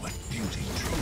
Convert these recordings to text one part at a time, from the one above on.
what beauty truly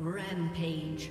Rampage.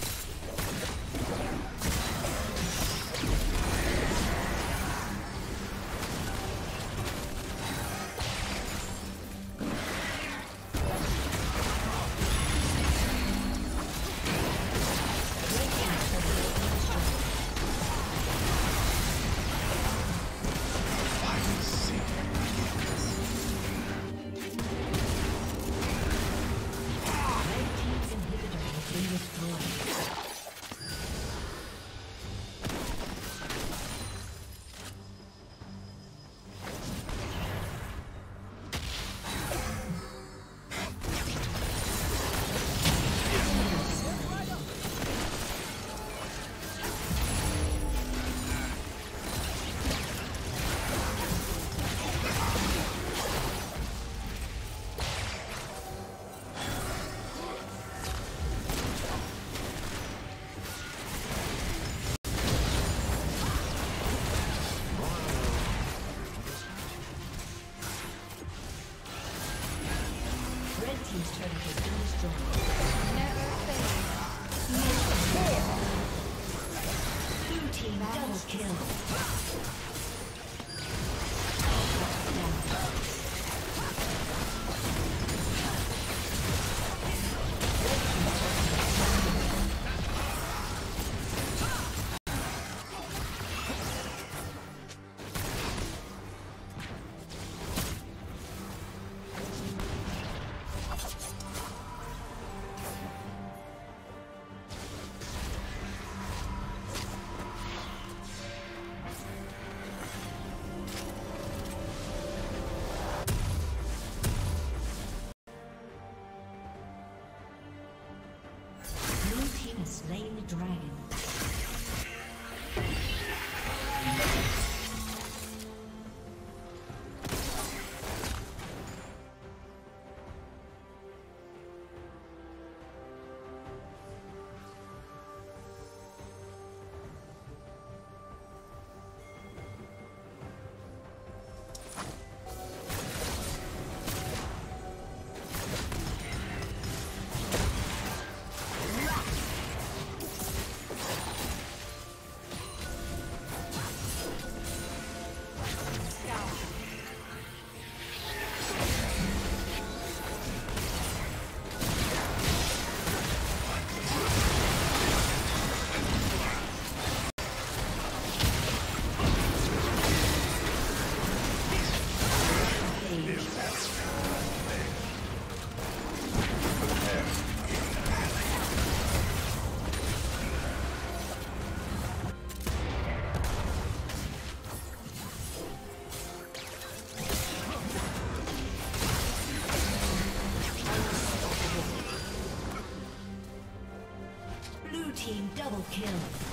dragon. Kill.